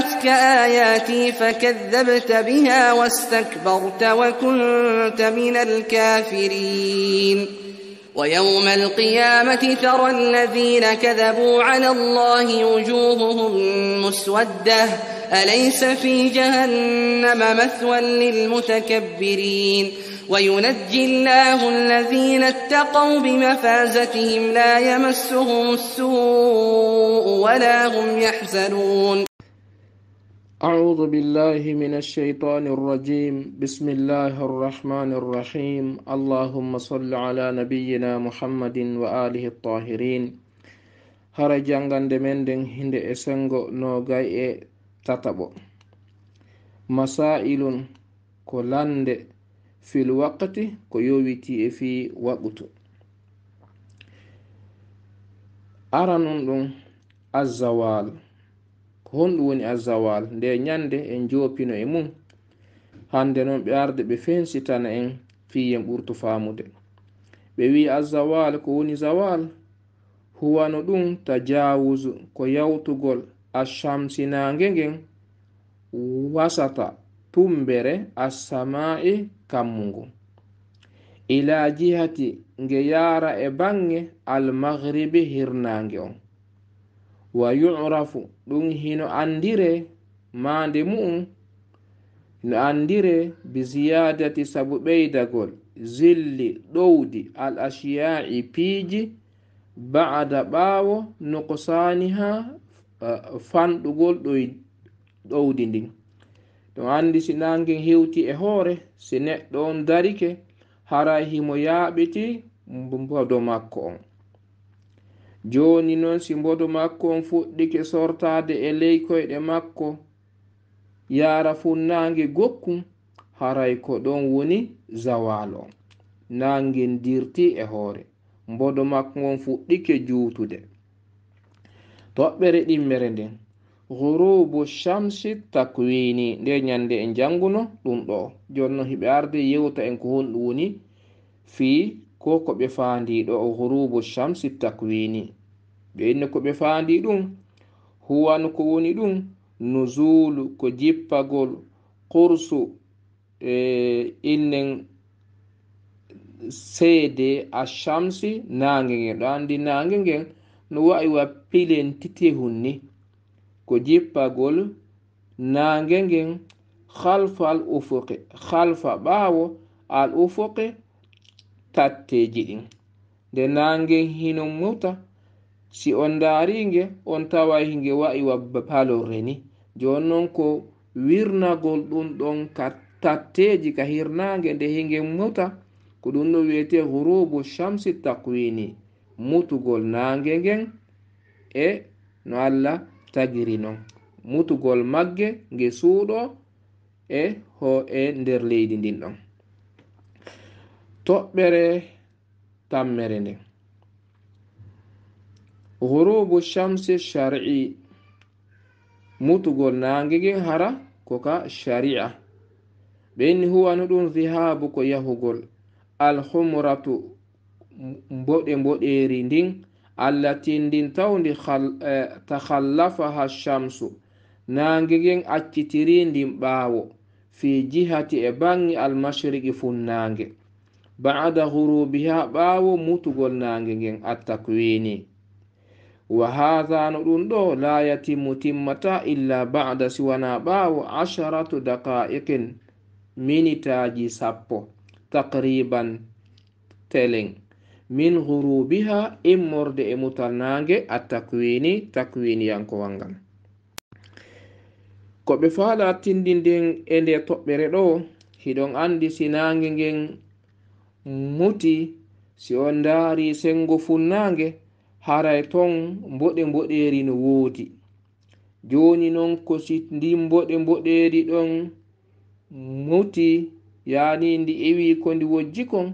جاءتك آياتي فكذبت بها واستكبرت وكنت من الكافرين. ويوم القيامة ترى الذين كذبوا على الله وجوههم مسودة. أليس في جهنم مثوى للمتكبرين؟ وينجي الله الذين اتقوا بمفازتهم لا يمسهم السوء ولا هم يحزنون. أعوذ بالله من الشيطان الرجيم. بسم الله الرحمن الرحيم. اللهم صل على نبينا محمد وآله الطاهرين. هر جانغان دمين دن هند اسنغو نو غاي اي تطبو مسائل كولاند في الوقت كو يويتي في وقت. أرانون الزوال ko honɗum woni azawal nde ñande en jopino e mum. Hande noon ɓe arde ɓe fensitana en fiyen ɓurtu famude. Ɓe wi azawal ko woni zawal. Huwano ɗum tajawusu ko yawtugol ashamsinange ngen. Wasata tumbere assama'i kammugu ila jihati nge yara e bange almaghribi hirnange on. wa yu'rafu ɗum hino andire mande mu'um no andire bi ziyadati sabu ɓeydagol zilli ɗowdi al ashiya'i piiji ba'ada ɓaawo noqosaniha eh, fanɗugol ɗoy ɗowdi ndin. Ɗum andi sinangin hewti e hoore si neɗɗo on darike hara himo yaaɓiti mbodo makko on. joni noon si mbodo makko on fuɗɗike sortade e ley koyɗe makko. Yara fu nange gokkum haray ko ɗon woni zawal on. Nangen dirti e hoore. Mbodo makko on fuɗɗike juutude. Toɓɓere ɗimmere nden. Gurubu shamsi takwini. Nde ñande en janguno ɗum ɗo. Jonno hiɓe arde yewta en ko honɗum woni fi ko ko ɓe faandi ɗo gurubu shamsi takwini. ɓe inni ko ɓe faandi ɗum huwan ko woni ɗum nuzulu ko jippagol qursu e innen seede ashamsi nange ngen ɗo anndi nange ngen no wa'i wa pilentite hunni. Ko jippagol nange ngen halfa al ufuqe halfa ɓaawo al ufuqe tatteji ɗin. Nde nangen hino muta si on ndaari on taway hinge wa'i palorre ni jon non ko wirnagol ɗum ɗon ka tatteji ka hirnage nde hinge muta ko ɗum ɗo wiyete hurubu shamsi takwini mutugol nange ngen e no allah tagiri non. Mutugol magge nge suuɗo e ho e nder leydi ndin ɗon. Toɓɓere tammere nden hurubu shamsi shar'i. Mutugol nangege hara koka shari'a. Ɓenni huwano ɗum zihabu ko yahugol. Alhumratu mboɗe mboɗeri ndin allati ndin tawdi eh, takhallafaha shamsu. Nangegen accitiri ndin ɓaawo fi jihati e bangi almashriqi funnange ba'da hurubiha ɓaawo mutugol nange gen attakwini wa hadha no ɗum ɗo la yatimmu timmata illa bada siwana ɓaawo asharatu daqa'iqin minitaji sappo taqriban telen min hurubiha immorde e mutal nange takwini yankowal ngal. Ko ɓe faala tindinden e nde toɓɓere ɗo hiɗon andi sinange ngen muti si on ndaari sengo funnaange haray ton mboɗe mboɗeri no woodi joni noon ko si ndi mboɗe mboɗeri ɗon muti yani ndi ewi ko ndi wojji kon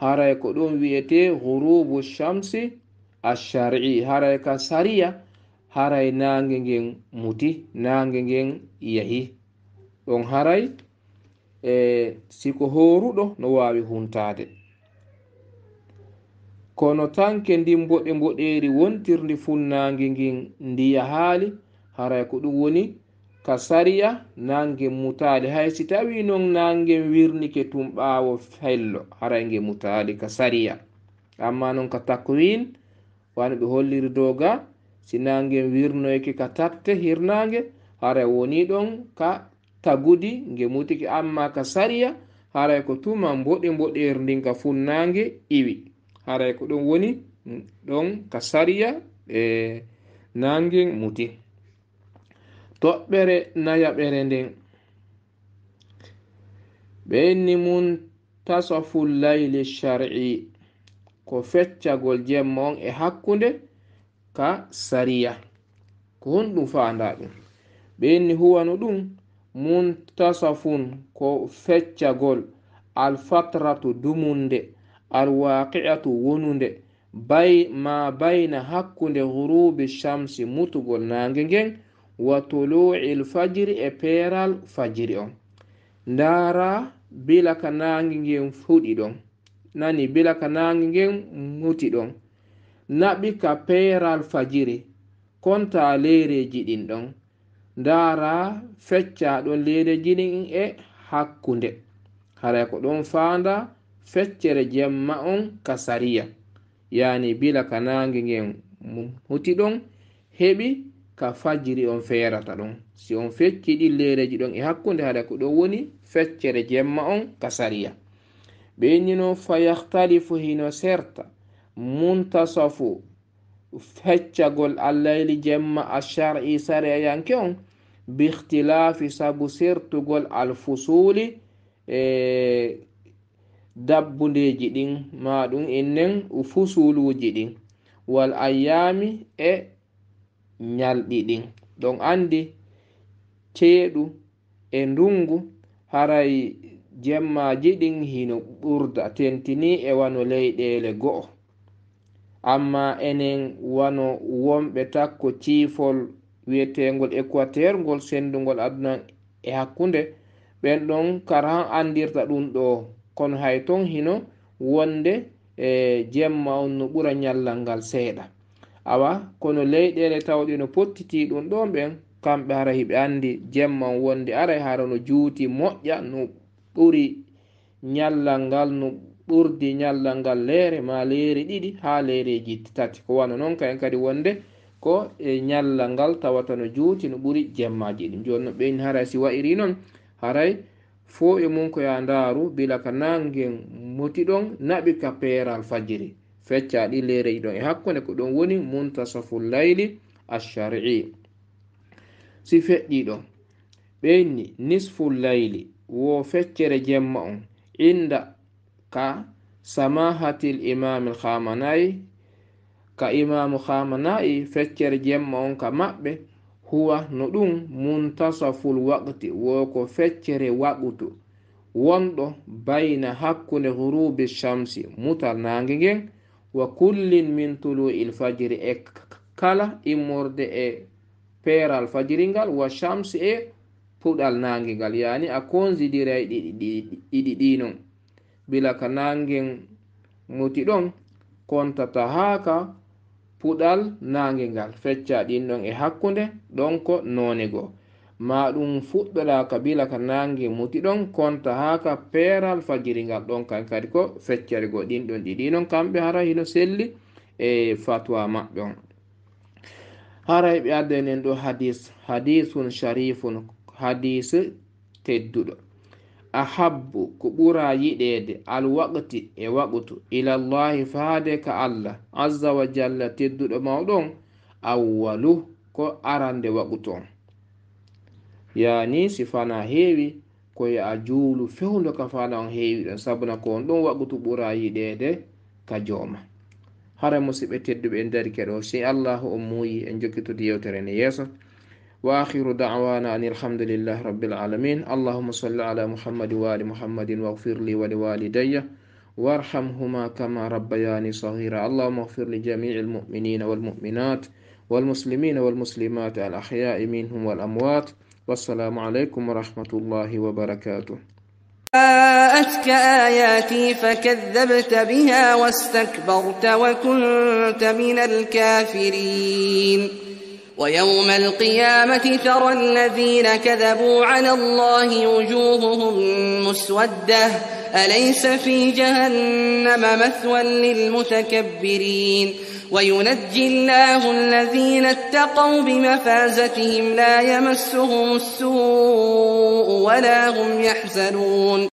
haray ko ɗon wi'ete hurubu shamsi ashari'i haray ka sariya haray nange ngen muti nange ngen yahi. Ɗon haray e siko horuɗo no wawi huntade kono tanke ndi mboɗe boɗeri wontirndi funnange ngin ndiya haali haray ko ɗum woni ka sariya nangen mutali hay si tawi non nangen wirnike tum ɓaawo fello haray nge mutali ka sariya. Amma non ka takwin wani ɓe holliri doga si nangen wirnoyke ka takte hirnange haray woni ɗon ka tagudi nge mutiki. Amma ka sariya haray ko tuma mboɗe boɗeri ndin ka funnange iwi. haray ko ɗum woni ɗon ka sariya e nangen muti. Toɓɓere nayaɓere nden. Ɓe inni mun tasaful layli shar'i ko feccagol jemma on e hakkunde ka sariya ko honɗum fanda ɗum. Ɓe inni huwano ɗum muntasafun ko feccagol alfatratu dumunde. alwaqi'atu wonunde bay ma bayna hakkunde hurubi shamsi mutugol nange ngen wa tulu'il fajiri e peeral fajiri on. Ndaara bila ka nange ngen fuɗi ɗon. Nani bila ka nange ngen muti ɗon. Naɓi ka peeral fajiri konta leereji ɗin ɗon. Ndaara fecca ɗon leereji ɗin e hakkunde. Haray ko ɗon faanda feccere jemma on ka sariya. Yani bila ka nange ngen huti ɗon heɓi ka fajiri on feerata ɗon. Si on fecci ɗillereji ɗon e hakkunde haɗa ko ɗon woni feccere jemma on ka sariya. Ɓeynino innino fa yahtalifu hino serta muntasafu feccagol allahli jemma ashar'i sariya yanke on bihtilafi sabu sertugol alfusuli e dabbundeji ɗin maɗum innen fu suluji ɗin wal ayyami e nyalɗi ɗin. Ɗon andi ceeɗu e ndungu haray jemmaji ɗin hino ɓurda tentini e wano leyɗele go'o. Amma enen wano wonɓe takko ciifol wiyetengol équateur ngol sendugol aduna e hakkunde ɓen ɗon kara han andirta ɗum ɗo. kono hay ton hino wonde e jemma on no ɓura ñallal ngal seeɗa. Awa kono leyɗele tawɗe no pottiti ɗum ɗon ɓen kamɓe hara hiɓe andi jemma on wonde aray hara no juuti moƴƴa no ɓuri ñallal ngal no ɓurdi ñallal ngal leere ma leeri ɗiɗi ha leereji tati. Ko wana noon kaen kadi wonde ko e ñallal ngal tawata no juuti no ɓuri jemmaji ɗi. Joni no ɓeyni haray si wa'iri noon haray fo e mum ko ya ndaaru bila ka nangen moti ɗon naɓi ka peeral fajiri. Fecca ɗi lere ɗon. E hakkunde ko ɗum woni muntasafu layli ashari'i si feƴƴi feƴƴiɗo ɓeyni nisfu layli wo feccere jemma on. Inda ka samahatil imami lhamanayi ka imamu hamanayi feccere jemma on ka maɓɓe huwa no ɗum muntasaful waqti woko feccere waɓutu wonɗo bayna hakkunde hurubi shamsi mutal nange ngen wa kullin min tulu'il fajiri e kala immorde e peeral fajiri ngal wa shamsi e puɗal nange ngal. Yani a konsidiray e ɗiɗi ɗinon bila ka nangen muti ɗon kontata haaka puɗal naange ngal. Fecca ɗin ɗon e hakkunde ɗon ko nonego ma ɗum fuɗɗoɗa kabila ka naange muti ɗon konta ha ka peeral fajiri ngal ɗon kan kadi ko feccere go. Ɗin ɗon ɗiɗi non kamɓe hara hino selli e fatwa maɓɓe on. Haray ɓe addanen ɗo hadis. Hadisun sharifun hadis tedduɗo. ahabbu ko ɓura yiɗede alwaqti e waɓutu ilallahi faade ka allah azza wa jalla tedduɗo mawɗon awwalu ko arande waɓutu on. Yani sifana heewi koye a juulu fewndo ka fana on heewi ɗon sabuna ko on ɗon waɓutu ɓura yiɗede ka jooma. Hara musidɓe tedduɓe en dari keɗo si allahu on muuyi en jokkitude yewtere nde yeeso. وآخر دعوانا أن الحمد لله رب العالمين. اللهم صل على محمد وآل محمد واغفر لي ولوالدي وارحمهما كما ربياني صغيرا. اللهم اغفر لجميع المؤمنين والمؤمنات والمسلمين والمسلمات الأحياء منهم والأموات. والسلام عليكم ورحمة الله وبركاته. جاءتك آياتي فكذبت بها واستكبرت وكنت من الكافرين. ويوم القيامة ترى الذين كذبوا على الله وجوههم مسودة. أليس في جهنم مثوى للمتكبرين؟ وينجي الله الذين اتقوا بمفازتهم لا يمسهم السوء ولا هم يحزنون.